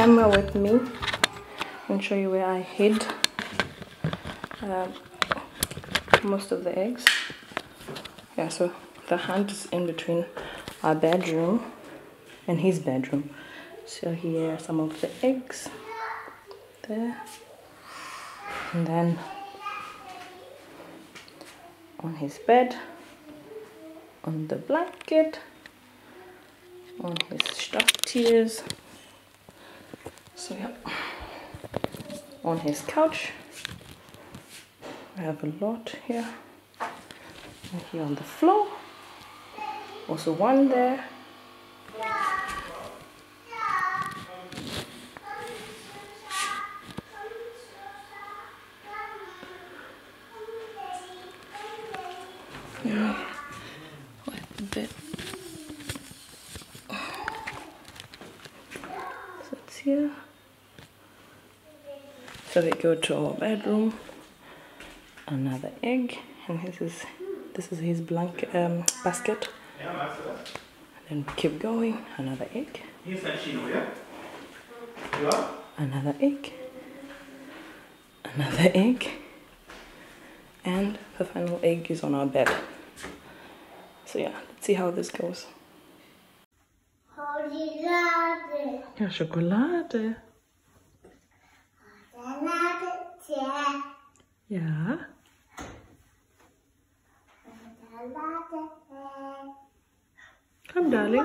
camera with me and show you where I hid uh, most of the eggs. Yeah, so the hunt is in between our bedroom and his bedroom. So here are some of the eggs there. And then on his bed, on the blanket, on his stuffed tears. So yeah, on his couch. I have a lot here. And here on the floor. Also one there. Yeah. So here. So we go to our bedroom. Another egg, and this is this is his blank um, basket. Ja, magst du das? Then we keep going. Another egg. Hier ist dein Chino, ja? Ja? Another egg. Another egg. And the final egg is on our bed. So yeah, let's see how this goes. Schokolade. Ja, Schokolade. Schokolade. Tja. Ja. Come, darling.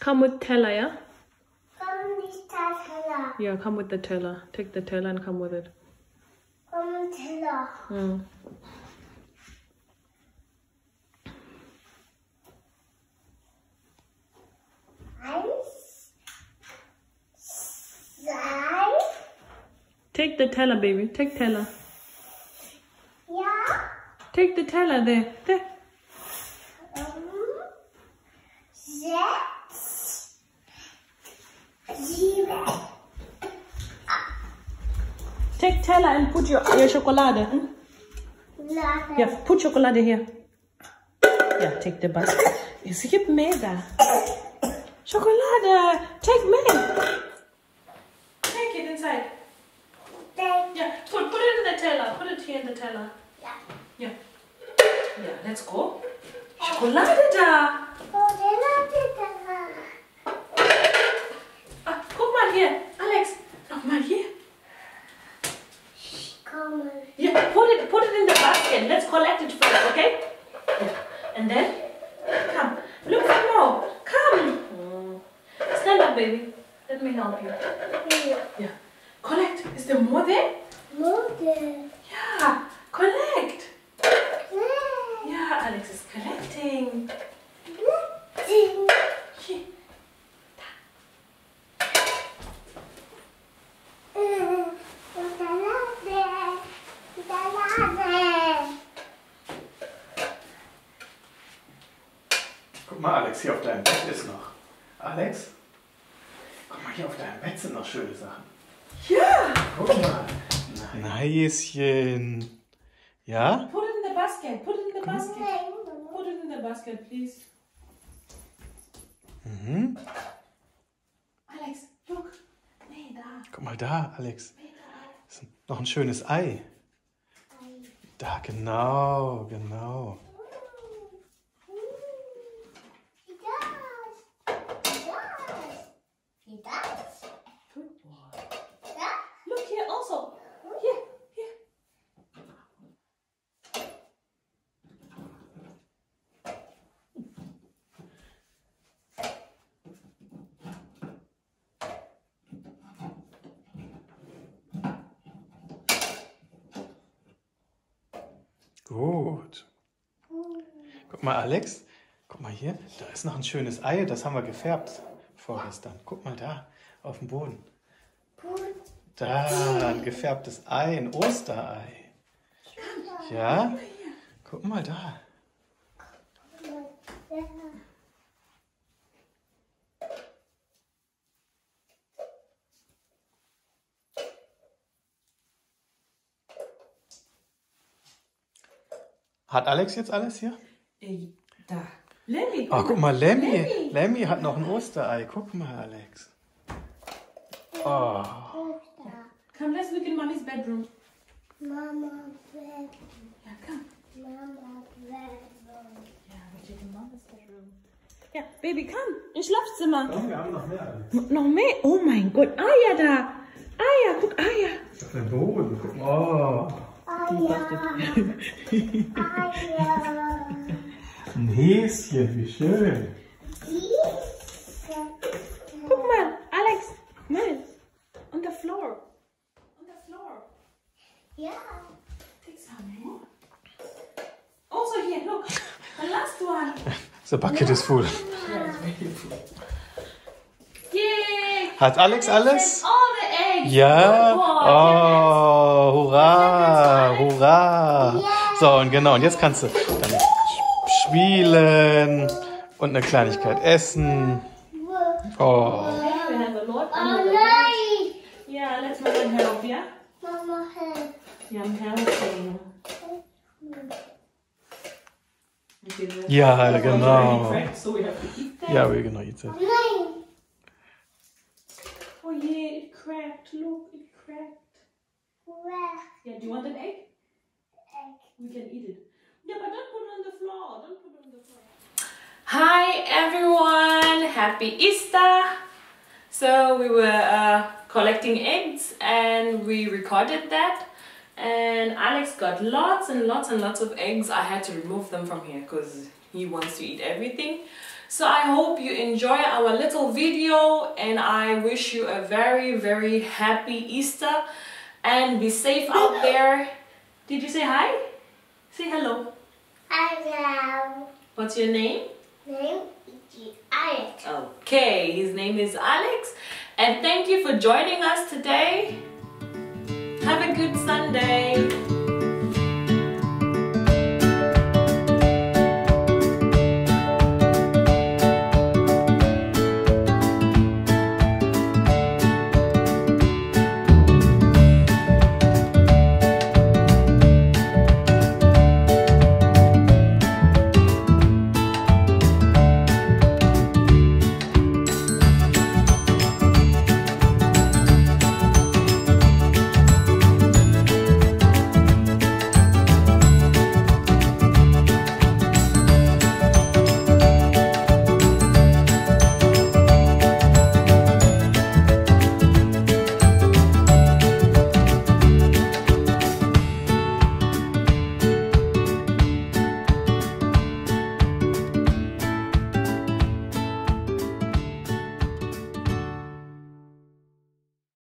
Come with Tella, yeah? Nicht das Teller. Yeah, come with the Tella. Take the Tella and come with it. Komm Teller. Mm. Take the teller, baby. Take teller. Yeah. Take the teller there. There. Um. Take teller and put your, your chocolate. Hmm? Yeah, put chocolate here. Yeah, take the bus. Es gibt mehr da. Schokolade. Take mehr. Inside. Yeah, put, put it in the teller. Put it here in the teller. Ja. Yeah. Yeah, let's go. Schokolade da. Oh, da. Ah, guck mal hier. Alex, noch mal hier. Yeah, put it, put it in the basket. Let's collect it first, okay? Yeah. And then, come. Look for more. Come. Stand up, baby. Let me help you. Yeah. Collect. Is there more there? Mutter. Yeah. Collect. Yeah, Alex is collecting. Here. Schokolade. Schokolade. Guck mal, Alex, hier auf deinem Bett ist noch. Alex? Guck mal, hier auf deinem Bett sind noch schöne Sachen. Yeah. Guck mal. Neischen. Ja? Put it in the basket. Put it in the basket. Put it in the basket, please. Mhm. Alex, look. Nee, da. Guck mal da, Alex. Das ist noch ein schönes Ei. Da, genau, genau. Wie das? Wie das? Good boy. Da? Look here also. Here, here. Gut. Guck mal, Alex. Guck mal hier. Da ist noch ein schönes Ei. Das haben wir gefärbt vorgestern. Guck mal da auf dem Boden. Da, ein gefärbtes Ei, ein Osterei. Ja? Guck mal da. Ja. Hat Alex jetzt alles hier? Äh, Da. Lemmy. Oh, guck mal, Lemmy. Lemmy. Lemmy hat noch ein Osterei. Guck mal, Alex. Oh. Come, let's look in mommy's bedroom. Mama bed. Ja, come. Mama bed. Ja, wir checken mommy's bedroom. Ja, Baby, komm. Ins Schlafzimmer. Komm, wir haben noch mehr. Alex. Noch mehr? Oh mein Gott. Aya da. Aya, guck, Aya. Auf den Boden. Guck mal. Oh. Ein Häschen, wie schön. Guck mal, Alex. Mal. On the floor. On the floor. Ja. Take some more. Also here, look. The last one. The bucket is full. Yay. Hat Alex alles? All the eggs. Ja. Oh, oh hurra, hurra. So, und genau, und jetzt kannst du damit spielen und eine Kleinigkeit essen. Oh. oh yeah, let's make mama help, ja? Mama help. Yeah, I'm helping. Ja, genau. So we have to eat Hi everyone, happy Easter. So we were uh, collecting eggs and we recorded that. And Alex got lots and lots and lots of eggs. I had to remove them from here because he wants to eat everything. So I hope you enjoy our little video and I wish you a very, very happy Easter and be safe out there. Did you say hi? Say hello. Hello. What's your name? Name is Alex. Okay, his name is Alex. And thank you for joining us today. Have a good Sunday.